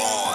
on,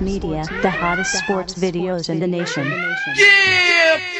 Media, the hottest sports videos in the nation. Yeah!